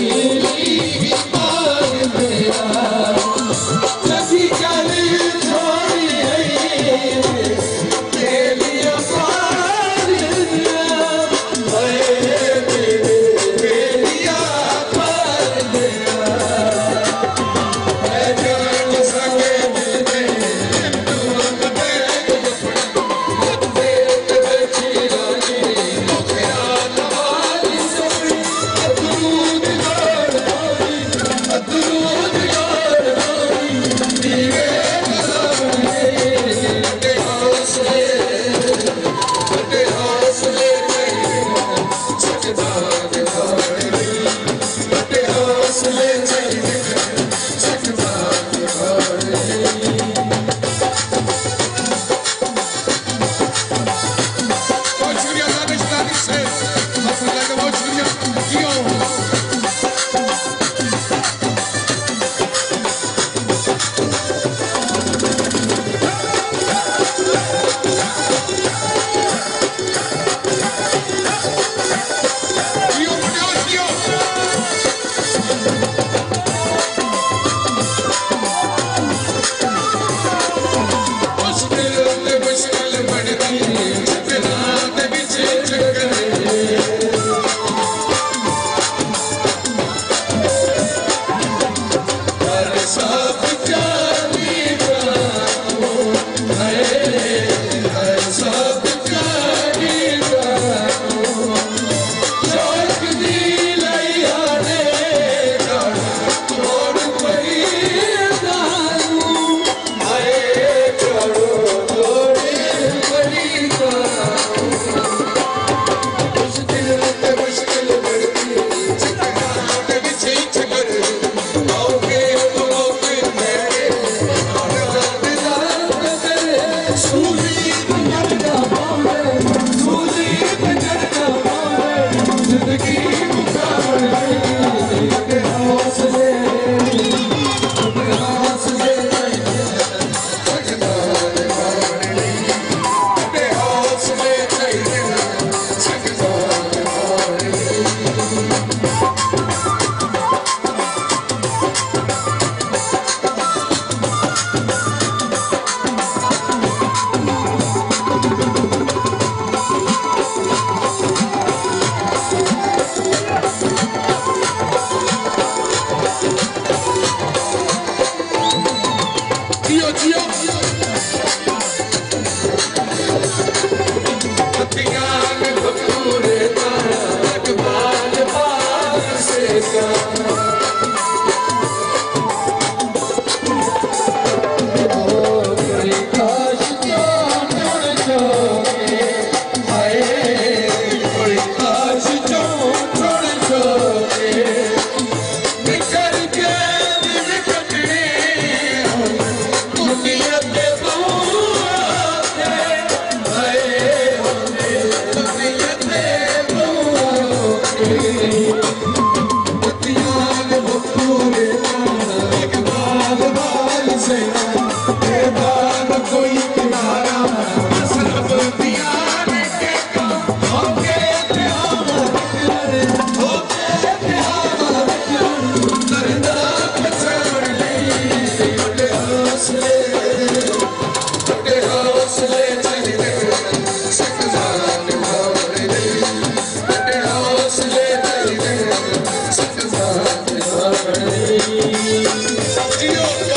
Dio, Dio. Yo.